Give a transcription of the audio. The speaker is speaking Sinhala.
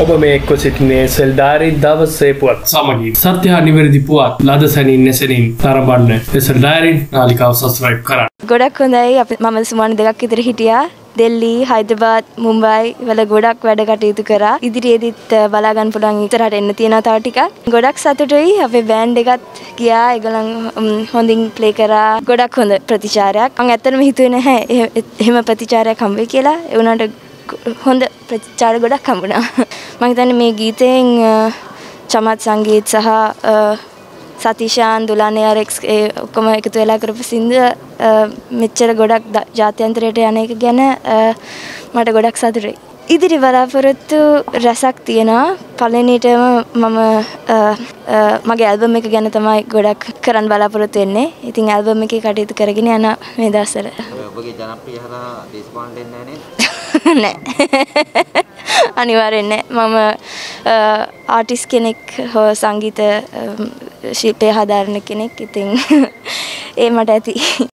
මේ එක්ව සිටිනේ සෙල්ඩාරි දවස්සේ පුවත්. සමගී. සත්‍යහා නිවැරදි පුවත් ලද සැනින් නැසනින් තරබන්න. එසල්ඩාරින් නාලිකාව සස්රයිප් කරන්න. ගොඩක් හොඳයි. අප මම සුමාන දෙකක් ඉදිරි හිටියා. දෙල්ලි හයිදබාත් මුම්බයි වල ගොඩක් වැඩ කටයුතු කරා. ඉදිරියේදීත් බලාගන්න පුළුවන් ඉතරට එන්න තියෙනවා තව ටිකක්. ගොඩක් සතුටුයි. අපේ බෑන්ඩ් එකත් ගියා. ඒගොල්ලන් හොඳින් ප්ලේ කරා. ගොඩක් හොඳ ප්‍රතිචාරයක්. මම ඇත්තටම හිතුවේ නැහැ. එහෙම ප්‍රතිචාරයක් හම්බෙයි කියලා. ඒ වුණාට හොඳ ප්‍රතිචාර ගොඩක් හම්බුණා මම හිතන්නේ මේ ගීතයෙන් චමත් සංගීත් සහ සතිශාන් දුලානේ අරෙක්ස් ඒ ඔක්කොම එකතු වෙලා කරපු සින්ද මෙච්චර ගොඩක් ජාත්‍යන්තරයට යන එක ගැන මට ගොඩක් සතුටුයි. ඉදිරි බලාපොරොත්තු රැසක් තියෙනවා. පලනිටම මම මගේ ඇල්බම් එක ගැන තමයි ගොඩක් කරන්න බලාපොරොත්තු වෙන්නේ. ඉතින් ඇල්බම් එක කටයුතු කරගෙන යන මේ දවස්වල. ඔබගේ ජනප්‍රිය හරහා දේශපාලනයට එන්නේ නැහැ අනිවාර්යෙන් මම ආටිස් කෙනෙක් හෝ සංගීත ශිල්පය හදාරන කෙනෙක්. ඉතින් ඒ මට ඇති.